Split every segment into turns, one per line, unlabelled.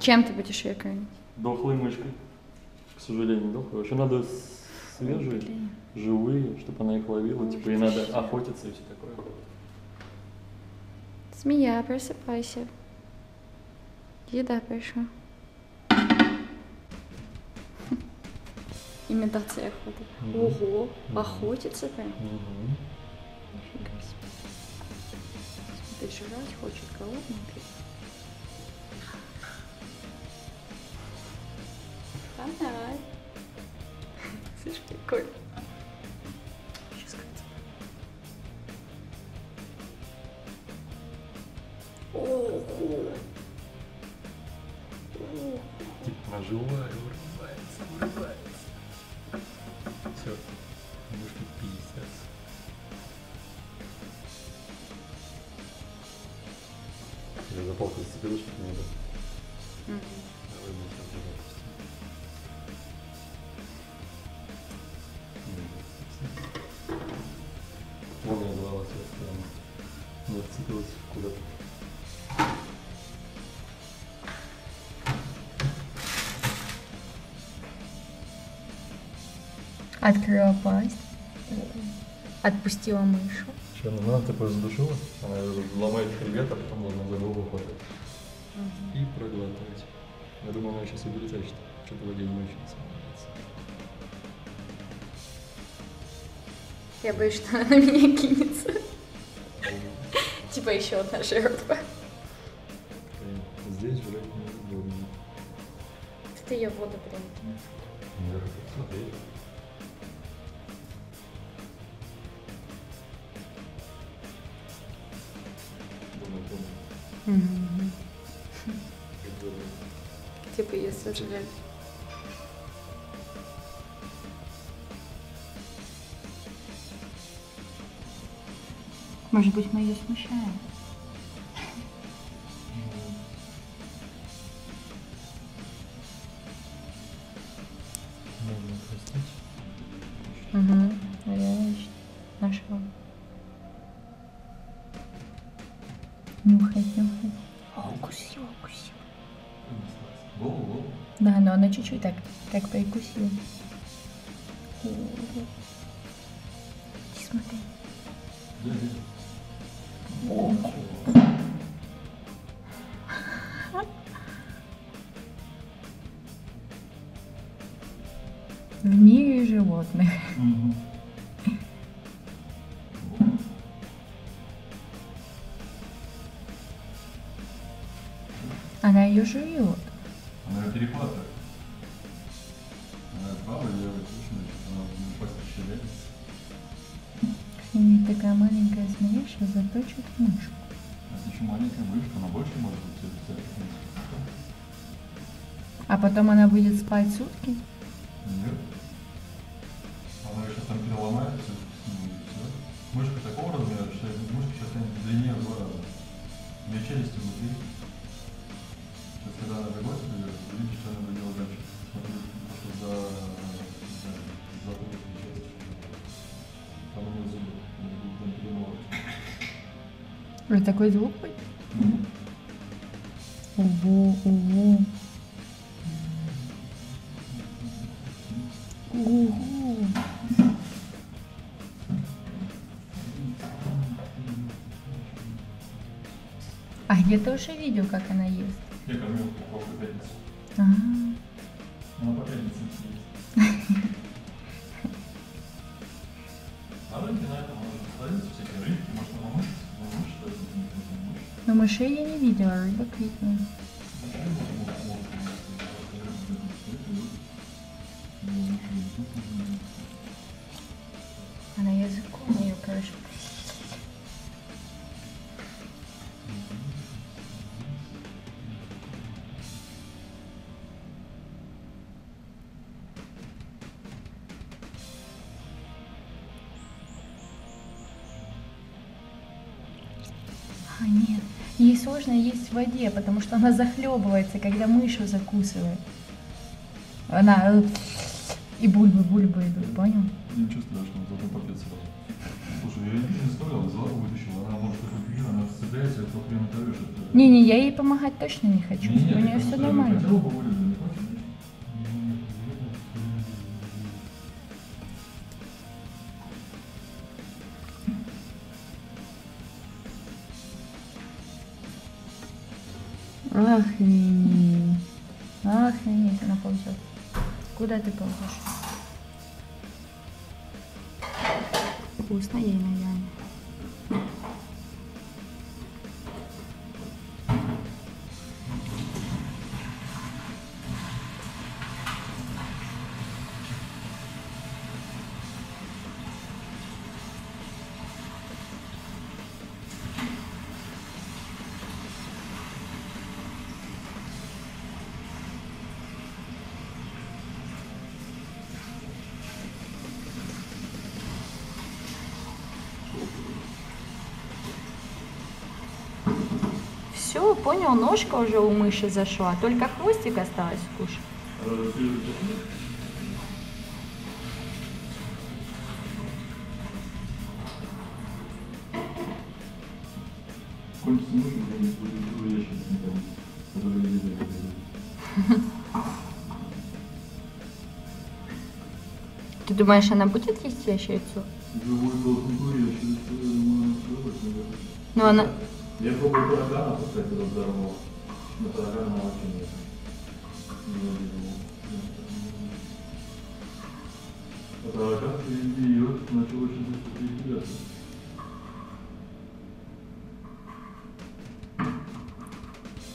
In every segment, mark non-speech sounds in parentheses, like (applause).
Чем ты будешь ее кормить?
Дохлой мышкой. К сожалению, дохлой. Вообще надо свежие,
Блин.
живые, чтобы она их ловила. Типа, и надо охотиться и все такое.
Змея, просыпайся. Еда пришла. Имитация охоты.
Мгм.
Ого,
Мгм.
охотится прям.
Мгм.
Нифига себе. Смотри, жрать хочет, голодненький. Ага. Слышь, какой. Сейчас Ого.
Типа, живая, вырывается, вырывается.
Открыла пасть. Отпустила мышу.
Что, ну она такое задушила? Она ломает хребет, а потом ладно за голову хватает. И проглатывать. Я думаю, она сейчас вылетает, что-то в воде не очень сомневается.
Я боюсь, что она на (laughs) меня кинется. Типа еще одна жертва.
Здесь жрать неудобно.
Ты ее воду прям.
Наверх посмотреть. Здорово. (laughs)
Типа ее сожрать. Может быть, мы ее смущаем? Угу. Реально нашла. Нюхать, нюхать. О, укусила, укусила. Да, но она чуть-чуть так, так прикусила. Смотри. (laughs) В мире животных. Она ее жует.
Она её перехватывает. Она правая, левая, слушай, она в пасти шевелится.
И такая маленькая змея сейчас заточит мышку.
Если еще маленькая мышка, она больше может быть. какую-нибудь.
А потом она будет спать сутки?
Нет. Она еще там переломает все, и все. Мышка такого размера, что мышка сейчас станет длиннее в два раза. Нее челюсти внутри.
Вот такой звук будет? Ого, ого. Ого. А где-то уже видел, как она ест.
Я кормил куколку пятницу.
А,
Она по пятницам съесть. (laughs) А рынки на этом можно становиться, всякие рынки, может, на мышь, на мышь,
но мышей я не видела, рыбок видела. Она языком ее, короче. А, нет. Ей сложно есть в воде, потому что она захлебывается, когда мышу закусывает. Она э, и бульбы, бульбы идут, понял?
Ничего страшного, зато пакет сразу. Слушай, я ее не заставлял, взяла, вытащила. Она может как офигенно, она сцепляется, как хрен оторвешь.
Не-не, я ей помогать точно не хочу.
Не-не,
У нее все нормально.
Хотела бы
Охренеть. Охренеть, она ползет. Куда ты ползешь? Вкусно ей, наверное. Все, понял, ножка уже у мыши зашла, только хвостик осталось кушать. (laughs)
Ты
думаешь, она будет есть ящерицу? Ну она...
Я пробую таракана пускать туда здорового. На таракана вообще нет. Не видел. А таракан перебьет, начал очень быстро перепиляться.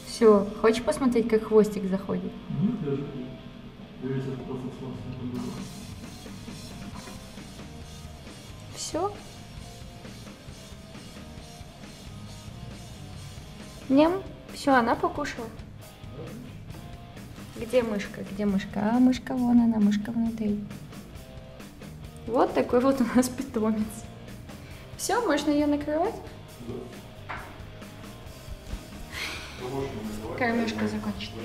Все, хочешь посмотреть, как хвостик заходит?
Ну, я же... Я весь этот процесс.
Все. Нем, все, она покушала. Где мышка? Где мышка? А, мышка вон она, мышка внутри. Вот такой вот у нас питомец. Все, можно ее накрывать? Кормежка закончена.